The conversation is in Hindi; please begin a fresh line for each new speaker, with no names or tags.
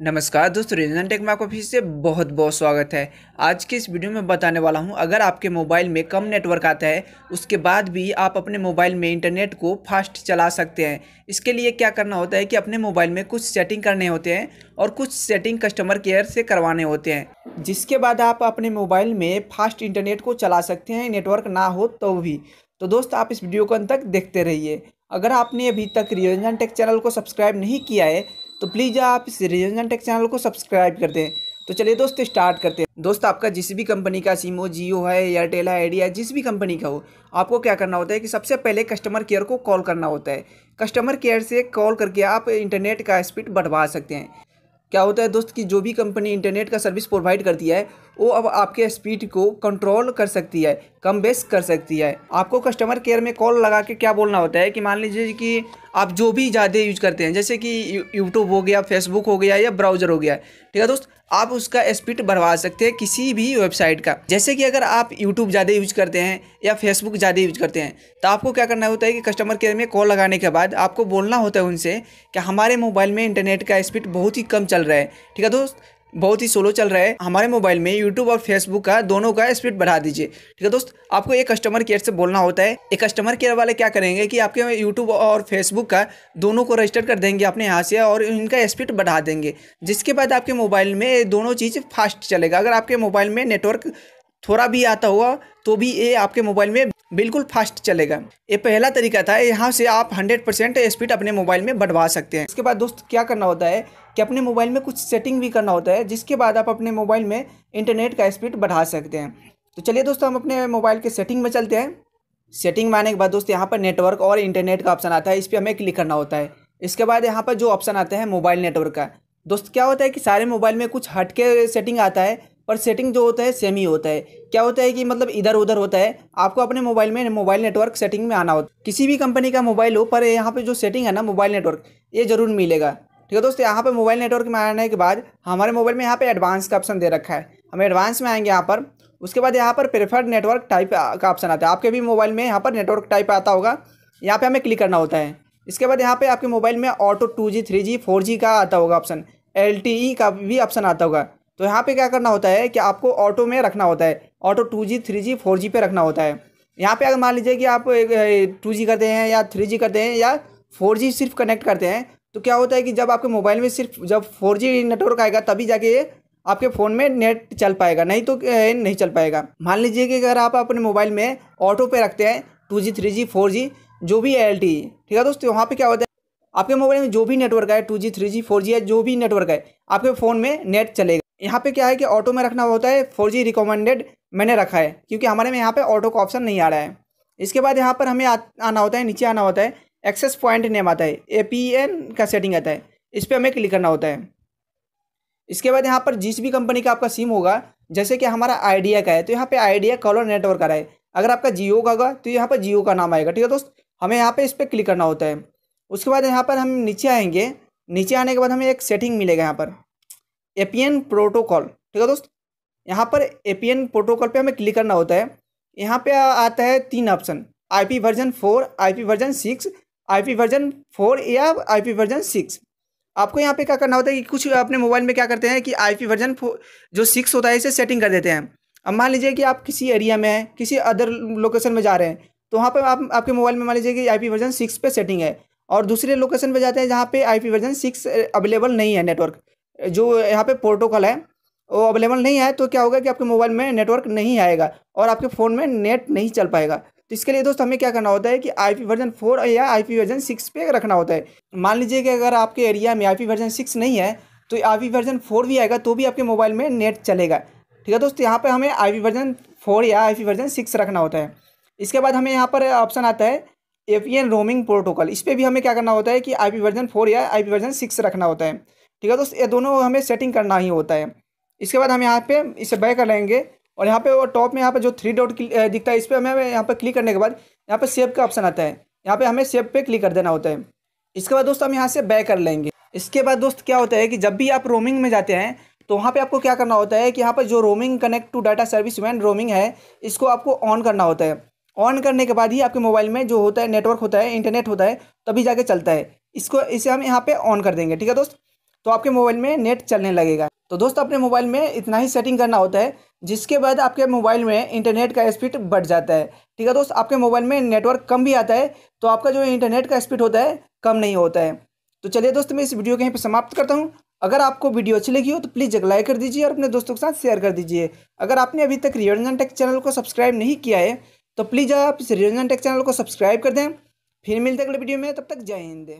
नमस्कार दोस्तों, रीजन टेक में आपको फिर से बहुत बहुत स्वागत है। आज के इस वीडियो में बताने वाला हूँ, अगर आपके मोबाइल में कम नेटवर्क आता है, उसके बाद भी आप अपने मोबाइल में इंटरनेट को फास्ट चला सकते हैं। इसके लिए क्या करना होता है कि अपने मोबाइल में कुछ सेटिंग करने होते हैं और कुछ सेटिंग कस्टमर केयर से करवाने होते हैं। जिसके बाद आप अपने मोबाइल में फास्ट इंटरनेट को चला सकते हैं, नेटवर्क ना हो तो भी। तो दोस्त, आप इस वीडियो को अंत तक देखते रहिए। अगर आपने अभी तक रियोजन टेक चैनल को सब्सक्राइब नहीं किया है तो प्लीज़ आप इस रिजन टेक चैनल को सब्सक्राइब कर दें। तो चलिए दोस्त स्टार्ट करते हैं। दोस्त, आपका जिस भी कंपनी का सिम हो जियो है एयरटेल है आइडिया जिस भी कंपनी का हो, आपको क्या करना होता है कि सबसे पहले कस्टमर केयर को कॉल करना होता है। कस्टमर केयर से कॉल करके आप इंटरनेट का स्पीड बढ़वा सकते हैं। क्या होता है दोस्त कि जो भी कंपनी इंटरनेट का सर्विस प्रोवाइड करती है वो अब आपके स्पीड को कंट्रोल कर सकती है, कम बेस कर सकती है। आपको कस्टमर केयर में कॉल लगा के क्या बोलना होता है कि मान लीजिए कि आप जो भी ज़्यादा यूज़ करते हैं, जैसे कि यूट्यूब हो गया फेसबुक हो गया या ब्राउज़र हो गया, ठीक है दोस्त? आप उसका स्पीड बढ़वा सकते हैं किसी भी वेबसाइट का। जैसे कि अगर आप यूट्यूब ज़्यादा यूज़ करते हैं या फेसबुक ज़्यादा यूज़ करते हैं तो आपको क्या करना होता है कि कस्टमर केयर में कॉल लगाने के बाद आपको बोलना होता है उनसे कि हमारे मोबाइल में इंटरनेट का स्पीड बहुत ही कम चल रहा है, ठीक है दोस्त? बहुत ही स्लो चल रहा है। हमारे मोबाइल में यूट्यूब और फेसबुक का दोनों का स्पीड बढ़ा दीजिए। ठीक है दोस्त? आपको एक कस्टमर केयर से बोलना होता है। एक कस्टमर केयर वाले क्या करेंगे कि आपके यूट्यूब और फेसबुक का दोनों को रजिस्टर कर देंगे अपने यहाँ से और इनका स्पीड बढ़ा देंगे। जिसके बाद आपके मोबाइल में दोनों चीज़ फास्ट चलेगा। अगर आपके मोबाइल में नेटवर्क थोड़ा भी आता हुआ तो भी ये आपके मोबाइल में बिल्कुल फास्ट चलेगा। ये पहला तरीका था, यहाँ से आप 100 परसेंट स्पीड अपने मोबाइल में बढ़वा सकते हैं। इसके बाद दोस्त, क्या करना होता है कि अपने मोबाइल में कुछ सेटिंग भी करना होता है, जिसके बाद आप अपने मोबाइल में इंटरनेट का स्पीड बढ़ा सकते हैं। तो चलिए दोस्तों, हम अपने मोबाइल के सेटिंग में चलते हैं। सेटिंग में आने के बाद दोस्त, यहाँ पर नेटवर्क और इंटरनेट का ऑप्शन आता है, इस पर हमें क्लिक करना होता है। इसके बाद यहाँ पर जो ऑप्शन आता है मोबाइल नेटवर्क का। दोस्त, क्या होता है कि सारे मोबाइल में कुछ हट के सेटिंग आता है पर सेटिंग जो होता है सेम ही होता है। क्या होता है कि मतलब इधर उधर होता है, आपको अपने मोबाइल में मोबाइल नेटवर्क सेटिंग में आना होता है। किसी भी कंपनी का मोबाइल हो, पर यहाँ पे जो सेटिंग है ना मोबाइल नेटवर्क ये ज़रूर मिलेगा। ठीक है दोस्तों, यहाँ पे मोबाइल नेटवर्क में आने के बाद हमारे मोबाइल में यहाँ पे एडवांस का ऑप्शन दे रखा है। हम एडवांस में आएँगे यहाँ पर, उसके बाद यहाँ पर प्रेफर्ड नेटवर्क टाइप का ऑप्शन आता है। आपके भी मोबाइल में यहाँ पर नेटवर्क टाइप आता होगा, यहाँ पे हमें क्लिक करना होता है। इसके बाद यहाँ पे आपके मोबाइल में auto two G three G four G का आता होगा ऑप्शन एल टी ई का भी ऑप्शन आता होगा। तो यहाँ पे क्या करना होता है कि आपको ऑटो में रखना होता है। Auto two G three G four G पे रखना होता है। यहाँ पे अगर मान लीजिए कि आप टू जी करते हैं या थ्री जी करते हैं या फोर जी सिर्फ़ कनेक्ट करते हैं तो क्या होता है कि जब आपके मोबाइल में सिर्फ़, जब फोर जी नेटवर्क आएगा, तभी जाके आपके फ़ोन में नेट चल पाएगा। नहीं तो नहीं चल पाएगा। मान लीजिए कि अगर आप अपने मोबाइल में ऑटो पे रखते हैं two G three G four G जो भी एल टी ठीक है दोस्तों? वहाँ पे क्या होता है, आपके मोबाइल में जो भी नेटवर्क है two G three G four G है, जो भी नेटवर्क है, आपके फ़ोन में नेट चलेगा। यहाँ पे क्या है कि ऑटो में रखना होता है फोर जी रिकमेंडेड मैंने रखा है, क्योंकि हमारे में यहाँ पे ऑटो का ऑप्शन नहीं आ रहा है। इसके बाद यहाँ पर हमें आना होता है, नीचे आना होता है एक्सेस पॉइंट नेम आता है ए पी एन का सेटिंग आता है, इस पर हमें क्लिक करना होता है। इसके बाद यहाँ पर जिस भी कंपनी का आपका सिम होगा, जैसे कि हमारा आइडिया का है तो यहाँ पे आइडिया कॉलर नेटवर्क आ रहा है। अगर आपका जियो का होगा तो यहाँ पर जियो का नाम आएगा, ठीक है दोस्त? हमें यहाँ पे इस पर क्लिक करना होता है। उसके बाद यहाँ पर हम नीचे आएँगे, नीचे आने के बाद हमें एक सेटिंग मिलेगा यहाँ पर। एपीएन प्रोटोकॉल, ठीक है दोस्त? यहाँ पर एपीएन प्रोटोकॉल पे हमें क्लिक करना होता है। यहाँ पे आता है तीन option, IP version four, IP version six, IP version four या आईपी वर्जन सिक्स। आपको यहाँ पे क्या करना होता है कि कुछ अपने मोबाइल में क्या करते हैं कि आईपी वर्जन जो सिक्स होता है इसे सेटिंग कर देते हैं। अब मान लीजिए कि आप किसी एरिया में हैं, किसी अदर लोकेशन में जा रहे हैं तो वहाँ पर आप, आपके मोबाइल में मान लीजिए कि आईपी वर्जन सिक्स पे सेटिंग है और दूसरे लोकेशन पे जाते हैं जहाँ पे आई वर्जन सिक्स अवेलेबल नहीं है नेटवर्क। जो यहाँ पे प्रोटोकॉल है, वो अवेलेबल नहीं है तो क्या होगा कि आपके मोबाइल में नेटवर्क नहीं आएगा और आपके फ़ोन में नेट नहीं चल पाएगा। तो इसके लिए दोस्त, हमें क्या करना होता है कि आई पी वर्जन फोर या आई पी वर्जन सिक्स पे रखना होता है। मान लीजिए कि अगर आपके एरिया में आई पी वर्जन सिक्स नहीं है तो आई वर्जन फोर भी आएगा तो भी आपके मोबाइल में नेट चलेगा। ठीक है दोस्त, यहाँ पर हमें आई वर्जन फोर या आई पी वर्जन सिक्स रखना होता है। इसके बाद हमें यहाँ पर ऑप्शन आता है A P N roaming protocol इस पर भी हमें क्या करना होता है कि आई पी वर्जन फोर या आई पी वर्जन सिक्स रखना होता है। ठीक है दोस्त ये दोनों हमें सेटिंग करना ही होता है। इसके बाद हम यहाँ पे इसे बैक कर लेंगे और यहाँ पे वो टॉप में यहाँ पे जो थ्री डॉट दिखता है, इस पर हमें यहाँ पे क्लिक करने के बाद यहाँ पे सेव का ऑप्शन आता है। यहाँ पे हमें सेव पे क्लिक कर देना होता है। इसके बाद दोस्त हम यहाँ से बैक कर लेंगे। इसके बाद दोस्त क्या होता है कि जब भी आप रोमिंग में जाते हैं तो वहाँ पे आपको क्या करना होता है कि यहाँ पर जो roaming connect to data service when roaming है, इसको आपको ऑन करना होता है। ऑन करने के बाद ही आपके मोबाइल में जो होता है नेटवर्क होता है इंटरनेट होता है, तभी जाके चलता है। इसको, इसे हम यहाँ पे ऑन कर देंगे। ठीक है, दोस्त? तो आपके मोबाइल में नेट चलने लगेगा। तो दोस्तों, अपने मोबाइल में इतना ही सेटिंग करना होता है, जिसके बाद आपके मोबाइल में इंटरनेट का स्पीड बढ़ जाता है। ठीक है दोस्त, आपके मोबाइल में नेटवर्क कम भी आता है तो आपका जो इंटरनेट का स्पीड होता है, कम नहीं होता है। तो चलिए दोस्तों, मैं इस वीडियो के यहीं पर समाप्त करता हूँ। अगर आपको वीडियो अच्छी लगी हो तो प्लीज़ एक लाइक कर दीजिए और अपने दोस्तों के साथ शेयर कर दीजिए। अगर आपने अभी तक रियोजन टेक चैनल को सब्सक्राइब नहीं किया है तो प्लीज़ आप इस रियोजन टेक चैनल को सब्सक्राइब कर दें। फिर मिलते अगले वीडियो में, तब तक जय हिंद।